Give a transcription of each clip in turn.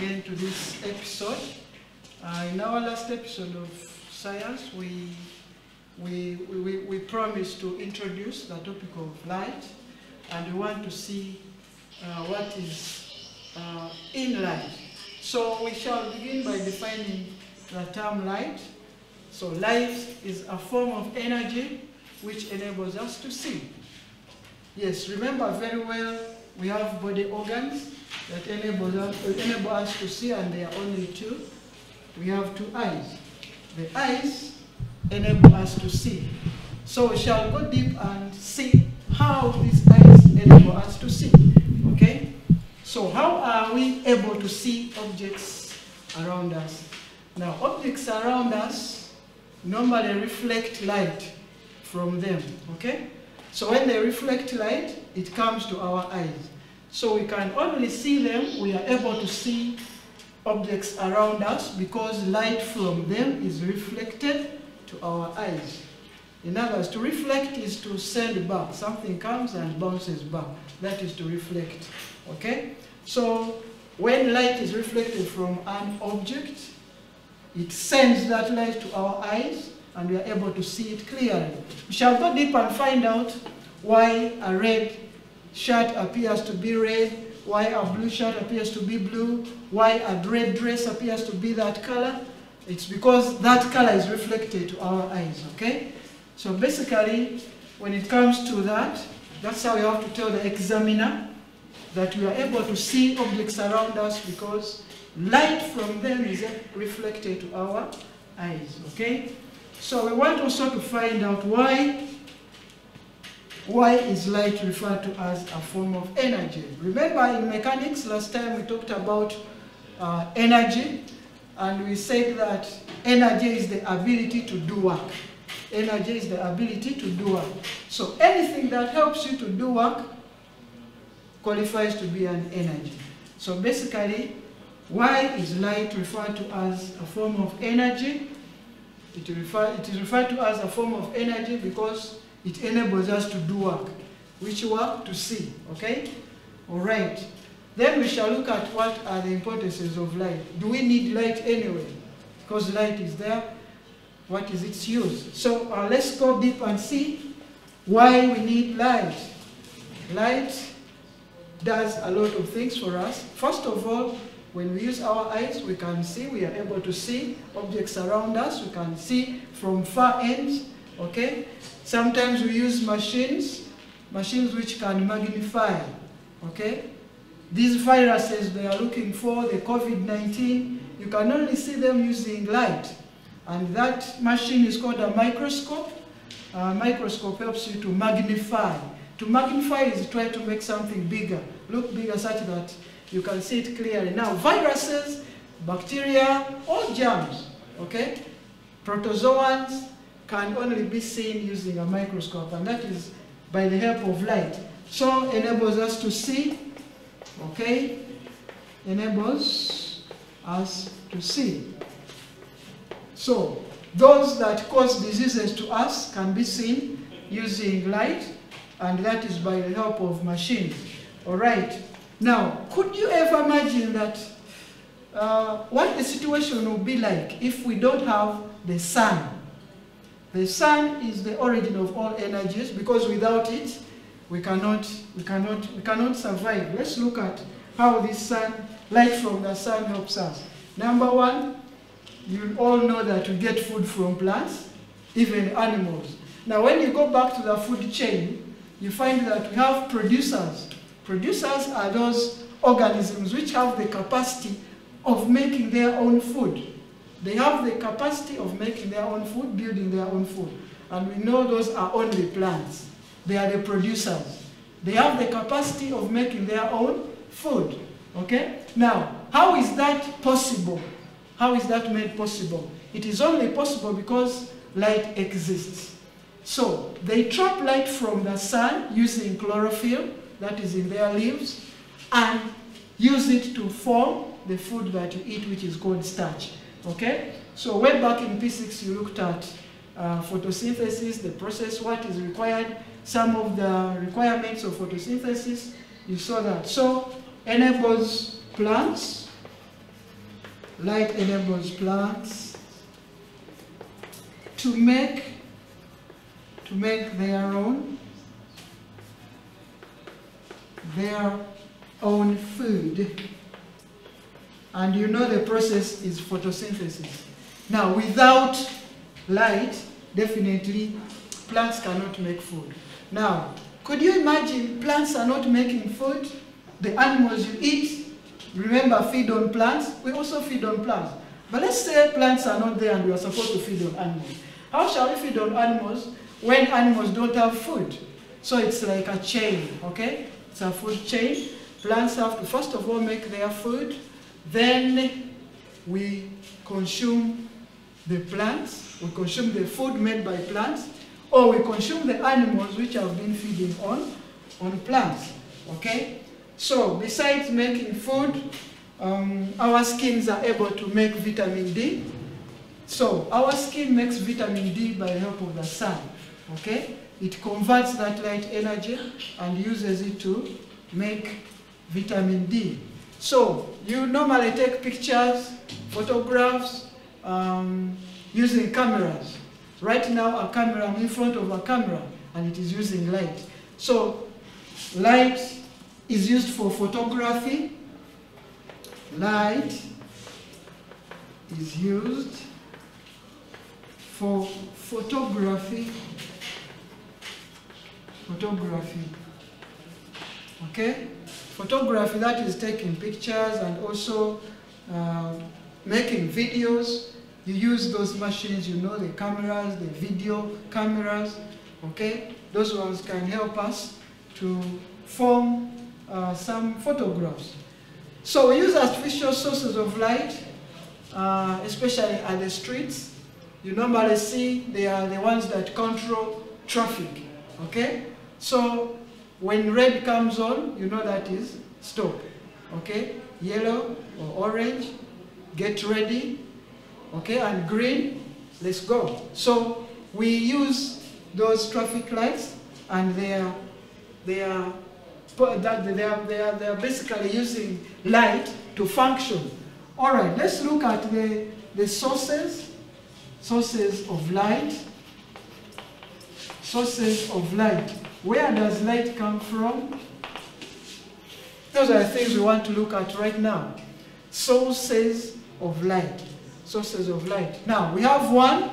again to this episode. Uh, in our last episode of science, we, we, we, we promised to introduce the topic of light, and we want to see uh, what is uh, in light. So we shall begin by defining the term light. So light is a form of energy which enables us to see. Yes, remember very well, we have body organs that enable us, enable us to see, and there are only two. We have two eyes. The eyes enable us to see. So we shall go deep and see how these eyes enable us to see. Okay? So how are we able to see objects around us? Now, objects around us normally reflect light from them. Okay? So when they reflect light, it comes to our eyes. So we can only see them, we are able to see objects around us because light from them is reflected to our eyes. In other words, to reflect is to send back. Something comes and bounces back. That is to reflect. Okay? So when light is reflected from an object, it sends that light to our eyes and we are able to see it clearly. We shall go deep and find out why a red shirt appears to be red, why a blue shirt appears to be blue, why a red dress appears to be that color. It's because that color is reflected to our eyes, okay? So basically, when it comes to that, that's how we have to tell the examiner that we are able to see objects around us because light from them is reflected to our eyes, okay? So we want also to find out why why is light referred to as a form of energy? Remember in mechanics, last time we talked about uh, energy, and we said that energy is the ability to do work. Energy is the ability to do work. So anything that helps you to do work qualifies to be an energy. So basically, why is light referred to as a form of energy? It, refer, it is referred to as a form of energy because it enables us to do work. Which work? To see. Okay? All right. Then we shall look at what are the importances of light. Do we need light anyway? Because light is there. What is its use? So uh, let's go deep and see why we need light. Light does a lot of things for us. First of all, when we use our eyes, we can see, we are able to see objects around us. We can see from far ends, okay? Sometimes we use machines, machines which can magnify, okay? These viruses they are looking for, the COVID-19, you can only see them using light. And that machine is called a microscope. A microscope helps you to magnify. To magnify is try to make something bigger, look bigger such that you can see it clearly. Now, viruses, bacteria, all germs, okay? Protozoans can only be seen using a microscope, and that is by the help of light. So, enables us to see, okay? Enables us to see. So, those that cause diseases to us can be seen using light, and that is by the help of machines. All right. Now, could you ever imagine that uh, what the situation will be like if we don't have the sun? The sun is the origin of all energies because without it, we cannot, we cannot, we cannot survive. Let's look at how this sun, light from the sun helps us. Number one, you all know that we get food from plants, even animals. Now, when you go back to the food chain, you find that we have producers Producers are those organisms which have the capacity of making their own food. They have the capacity of making their own food, building their own food. And we know those are only plants. They are the producers. They have the capacity of making their own food. Okay? Now, how is that possible? How is that made possible? It is only possible because light exists. So, they trap light from the sun using chlorophyll that is in their leaves and use it to form the food that you eat, which is called starch. Okay? So way back in P6, you looked at uh, photosynthesis, the process, what is required, some of the requirements of photosynthesis, you saw that. So enables plants light enables plants to make to make their own their own food. And you know the process is photosynthesis. Now, without light, definitely plants cannot make food. Now, could you imagine plants are not making food? The animals you eat, remember, feed on plants. We also feed on plants. But let's say plants are not there and we are supposed to feed on animals. How shall we feed on animals when animals don't have food? So it's like a chain, okay? It's a food chain. Plants have to first of all make their food, then we consume the plants, we consume the food made by plants, or we consume the animals which have been feeding on, on plants, okay? So besides making food, um, our skins are able to make vitamin D. So our skin makes vitamin D by help of the sun, okay? It converts that light energy and uses it to make vitamin D. So you normally take pictures, photographs, um, using cameras. Right now a camera, I'm in front of a camera and it is using light. So light is used for photography. Light is used for photography. Photography. Okay? Photography that is taking pictures and also uh, making videos. You use those machines, you know, the cameras, the video cameras, okay? Those ones can help us to form uh, some photographs. So we use artificial sources of light, uh, especially at the streets. You normally see they are the ones that control traffic, okay? So when red comes on, you know that is stop, okay? Yellow or orange, get ready, okay? And green, let's go. So we use those traffic lights and they are, they are, that they are, they are, they are basically using light to function. All right, let's look at the, the sources, sources of light, sources of light. Where does light come from? Those are the things we want to look at right now. Sources of light. Sources of light. Now, we have one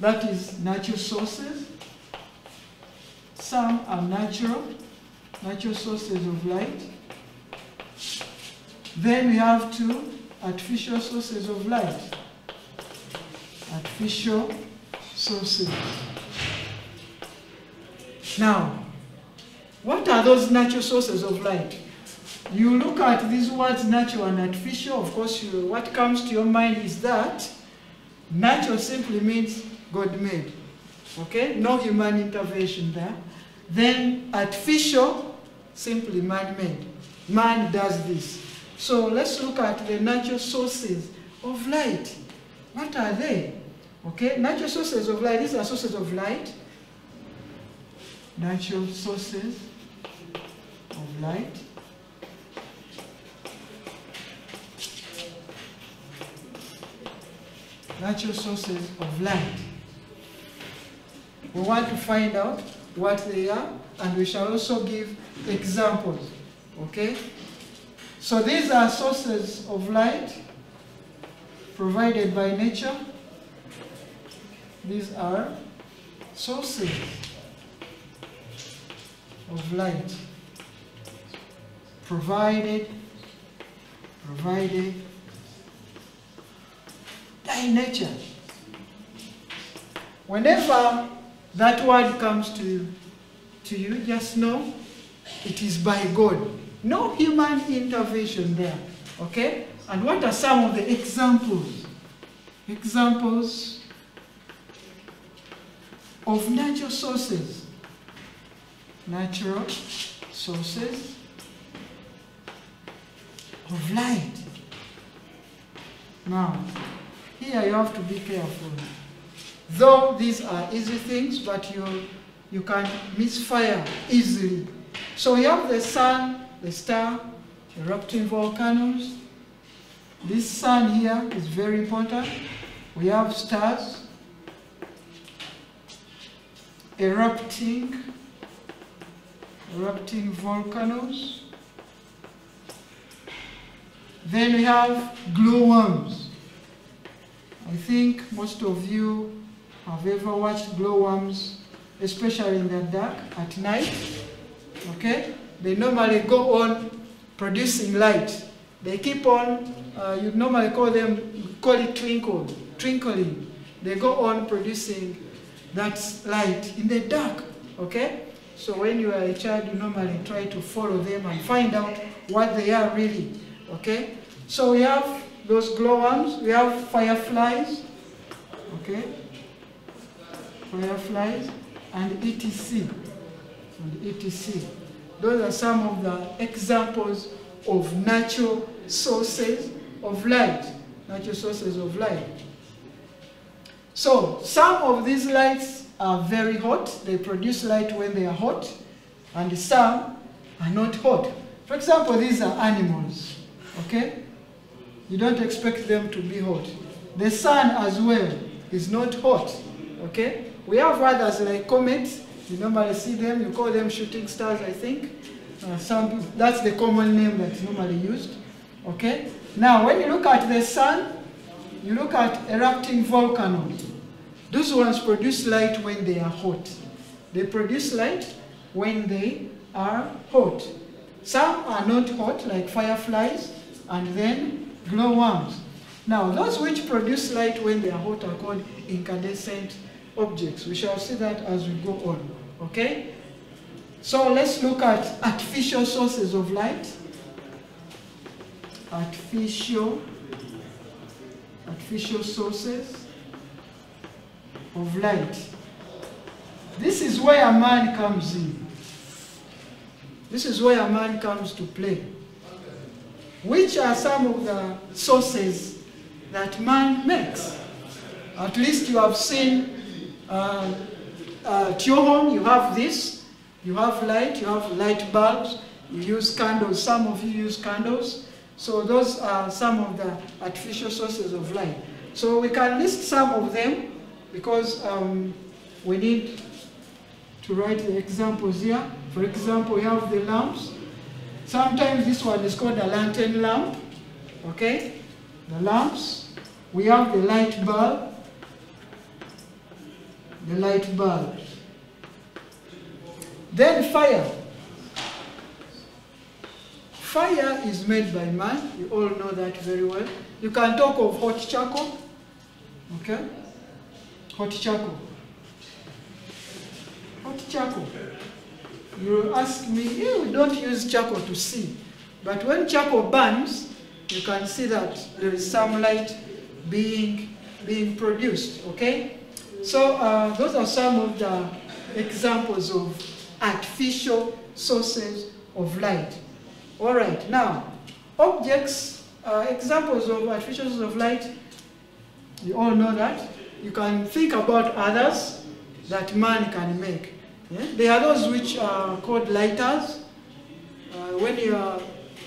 that is natural sources. Some are natural, natural sources of light. Then we have two artificial sources of light. Artificial sources. Now, what are those natural sources of light? You look at these words natural and artificial, of course, you, what comes to your mind is that natural simply means God made. Okay? No human intervention there. Then artificial, simply man made. Man does this. So let's look at the natural sources of light. What are they? Okay, natural sources of light, these are sources of light. Natural sources of light. Natural sources of light. We want to find out what they are and we shall also give examples. Okay? So these are sources of light provided by nature. These are sources of light provided provided by nature. Whenever that word comes to, you to you, just know it is by God. No human intervention there. Okay? And what are some of the examples? Examples of natural sources. Natural sources of light. Now, here you have to be careful. Though these are easy things, but you, you can misfire easily. So you have the sun, the star, erupting volcanoes, This sun here is very important. We have stars erupting, erupting volcanoes. Then we have glowworms. I think most of you have ever watched glowworms, especially in the dark at night. Okay? They normally go on producing light. They keep on, uh, you normally call them, call it twinkle, twinkling. They go on producing that light in the dark. Okay? So when you are a child, you normally try to follow them and find out what they are really. Okay? So we have those glowworms, we have fireflies, okay? Fireflies and etc. And etc. Those are some of the examples of natural sources of light. Natural sources of light. So, some of these lights are very hot. They produce light when they are hot. And some are not hot. For example, these are animals. Okay? You don't expect them to be hot. The sun as well is not hot. Okay? We have others like comets. You normally see them. You call them shooting stars, I think. Uh, some, that's the common name that's normally used. Okay? Now, when you look at the sun, you look at erupting volcanoes. Those ones produce light when they are hot. They produce light when they are hot. Some are not hot, like fireflies, and then glowworms. Now, those which produce light when they are hot are called incandescent objects. We shall see that as we go on. Okay? So let's look at artificial sources of light. Artificial, artificial sources of light. This is where a man comes in. This is where a man comes to play. Which are some of the sources that man makes? At least you have seen uh, uh, at your home, you have this. You have light, you have light bulbs, you use candles. Some of you use candles. So those are some of the artificial sources of light. So we can list some of them because um, we need to write the examples here. For example, we have the lamps. Sometimes this one is called a lantern lamp. Okay? The lamps. We have the light bulb. The light bulb. Then fire. Fire is made by man. You all know that very well. You can talk of hot charcoal. Okay? Hot charcoal. Hot charcoal. You ask me, eh, we don't use charcoal to see. But when charcoal burns, you can see that there is some light being, being produced, okay? So uh, those are some of the examples of artificial sources of light. All right, now, objects, uh, examples of artificial sources of light, you all know that. You can think about others that man can make. Yeah? There are those which are called lighters. Uh, when you are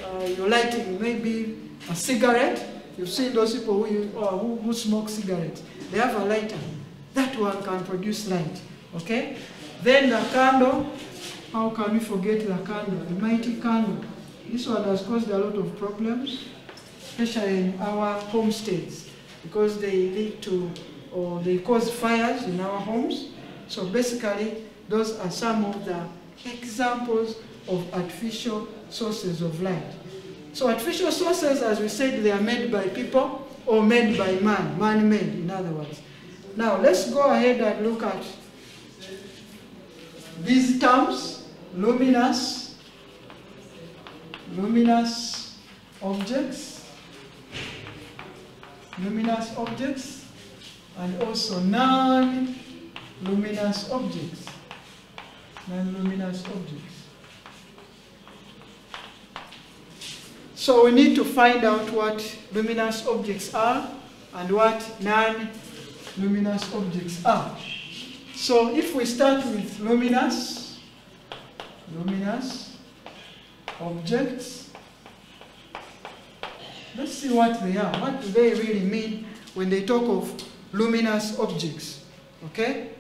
uh, you're lighting maybe a cigarette, you've seen those people who, you, uh, who, who smoke cigarettes. They have a lighter. That one can produce light. Okay? Then the candle, how can we forget the candle? The mighty candle. This one has caused a lot of problems, especially in our homesteads, because they lead to, or they cause fires in our homes. So basically, those are some of the examples of artificial sources of light. So artificial sources, as we said, they are made by people or made by man, man-made, in other words. Now, let's go ahead and look at these terms, luminous, luminous objects, luminous objects, and also non-luminous objects, non-luminous objects. So we need to find out what luminous objects are and what non-luminous objects are. So if we start with luminous, luminous objects, let's see what they are. What do they really mean when they talk of luminous objects? Okay?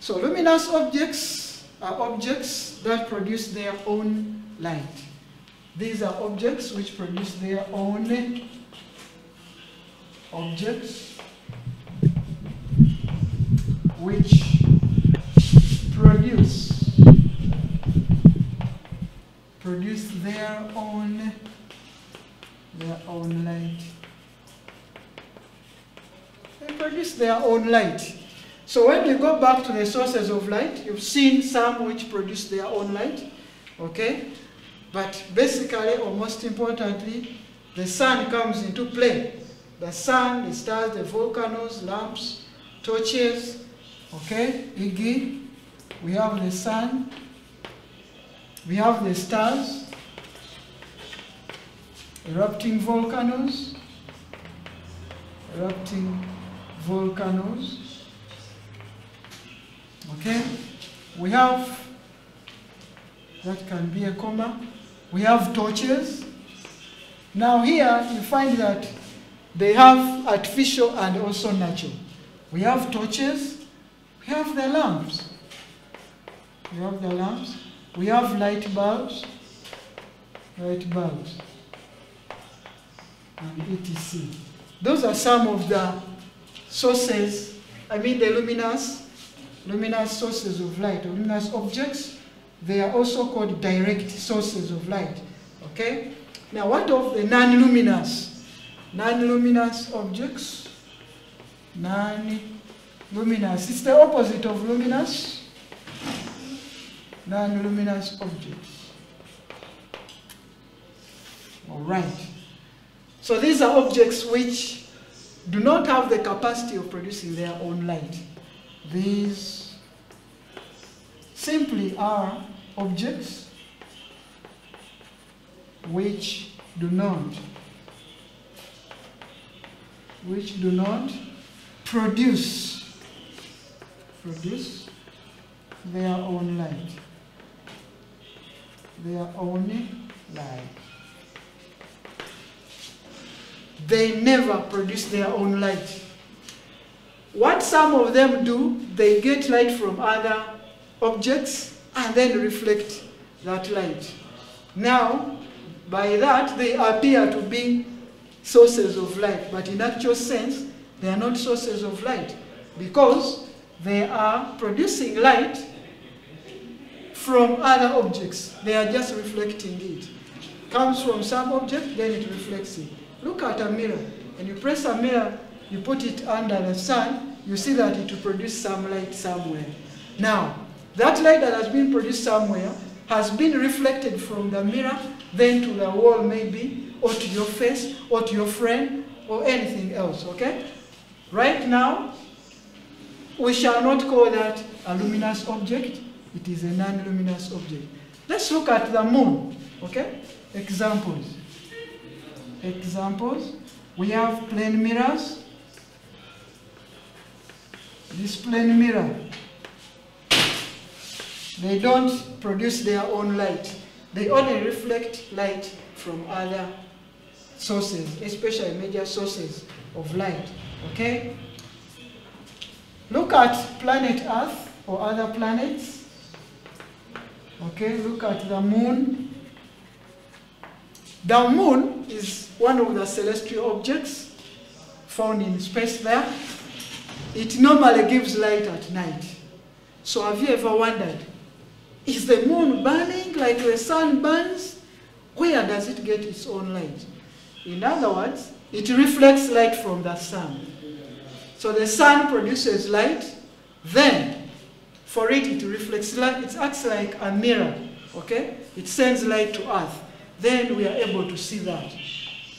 So luminous objects are objects that produce their own light. These are objects which produce their own objects which produce produce their own their own light. Produce their own light. So when you go back to the sources of light, you've seen some which produce their own light, okay? But basically, or most importantly, the sun comes into play. The sun, the stars, the volcanoes, lamps, torches, okay? Iggy, we have the sun, we have the stars, erupting volcanoes, erupting volcanoes. Okay? We have, that can be a comma. We have torches. Now here you find that they have artificial and also natural. We have torches, we have the lamps. We have the lamps. We have light bulbs, light bulbs, and etc. Those are some of the sources, I mean the luminous, luminous sources of light, luminous objects. They are also called direct sources of light. Okay? Now what of the non-luminous? Non-luminous objects. Non-luminous. It's the opposite of luminous non-luminous objects. All right. So these are objects which do not have the capacity of producing their own light. These simply are objects which do not which do not produce produce their own light their own light they never produce their own light what some of them do they get light from other objects and then reflect that light now by that they appear to be sources of light but in actual sense they are not sources of light because they are producing light from other objects. They are just reflecting it. Comes from some object, then it reflects it. Look at a mirror. And you press a mirror, you put it under the sun, you see that it will produce some light somewhere. Now, that light that has been produced somewhere has been reflected from the mirror, then to the wall maybe, or to your face, or to your friend, or anything else, okay? Right now, we shall not call that a luminous object, it is a non-luminous object. Let's look at the moon, okay? Examples. Examples. We have plane mirrors. This plane mirror, they don't produce their own light. They only reflect light from other sources, especially major sources of light, okay? Look at planet Earth or other planets. Okay, look at the moon. The moon is one of the celestial objects found in space there. It normally gives light at night. So have you ever wondered, is the moon burning like the sun burns? Where does it get its own light? In other words, it reflects light from the sun. So the sun produces light, then for it, it reflects light. It acts like a mirror, okay? It sends light to earth. Then we are able to see that.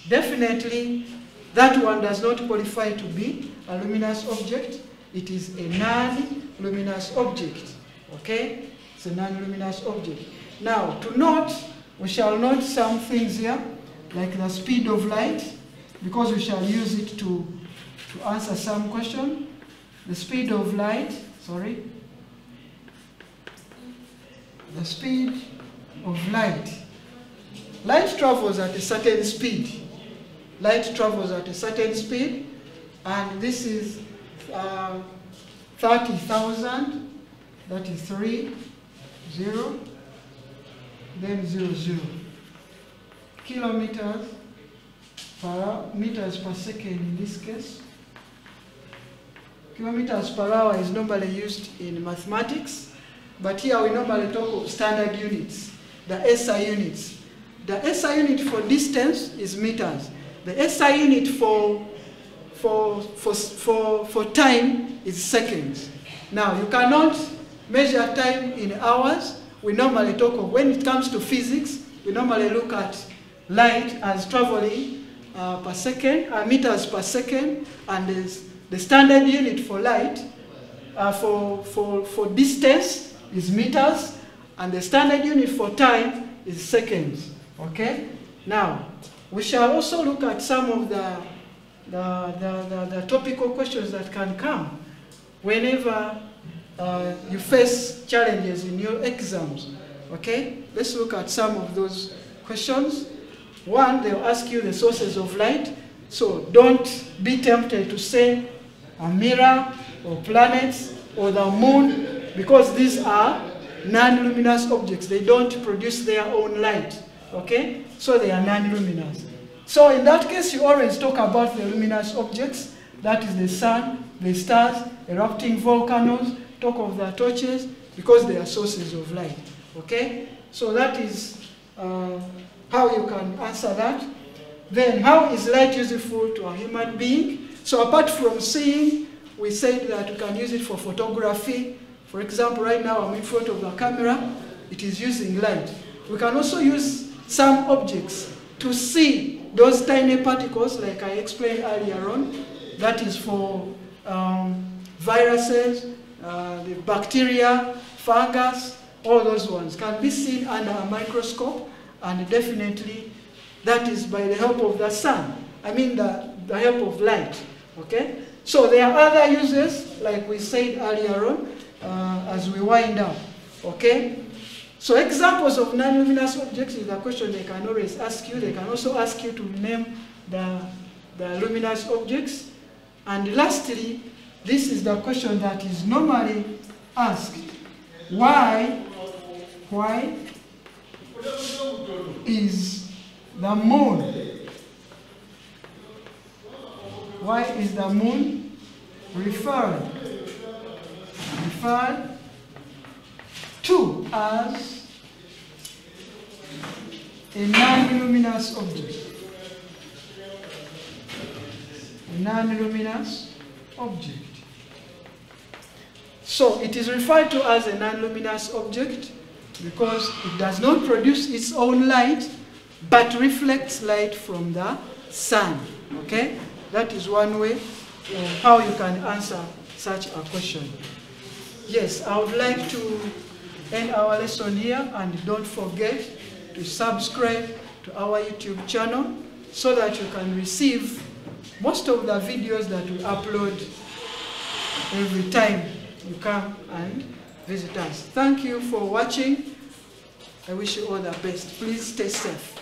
Definitely, that one does not qualify to be a luminous object. It is a non-luminous object, okay? It's a non-luminous object. Now, to note, we shall note some things here, like the speed of light, because we shall use it to, to answer some question. The speed of light, sorry, the speed of light. Light travels at a certain speed. light travels at a certain speed, and this is uh, 30,000, that is 3, 0, then 0, 0. Kilometers per meters per second in this case. Kilometers per hour is normally used in mathematics, but here we normally talk of standard units, the SI units. The SI unit for distance is meters. The SI unit for, for, for, for, for time is seconds. Now, you cannot measure time in hours. We normally talk of, when it comes to physics, we normally look at light as traveling uh, per second, uh, meters per second, and the, the standard unit for light, uh, for, for, for distance is meters, and the standard unit for time is seconds. Okay? Now, we shall also look at some of the, the, the, the, the topical questions that can come whenever uh, you face challenges in your exams. Okay? Let's look at some of those questions. One, they'll ask you the sources of light. So don't be tempted to say a mirror or planets or the moon because these are non-luminous objects. They don't produce their own light. Okay? So they are non-luminous. So in that case, you always talk about the luminous objects. That is the sun, the stars, erupting volcanoes, talk of their torches, because they are sources of light. Okay? So that is uh, how you can answer that. Then, how is light useful to a human being? So apart from seeing, we said that you can use it for photography. For example, right now I'm in front of the camera. It is using light. We can also use some objects to see those tiny particles, like I explained earlier on. That is for um, viruses, uh, the bacteria, fungus, all those ones can be seen under a microscope and definitely that is by the help of the sun. I mean the, the help of light. Okay? So there are other uses, like we said earlier on, uh, as we wind up. Okay? So examples of non-luminous objects is a question they can always ask you. They can also ask you to name the, the luminous objects. And lastly, this is the question that is normally asked. Why, why is the moon, why is the moon referred, referred to as a non-luminous object? A non-luminous object. So it is referred to as a non-luminous object because it does not produce its own light, but reflects light from the sun. Okay? That is one way uh, how you can answer such a question. Yes, I would like to end our lesson here and don't forget to subscribe to our YouTube channel so that you can receive most of the videos that we upload every time you come and visit us. Thank you for watching. I wish you all the best. Please stay safe.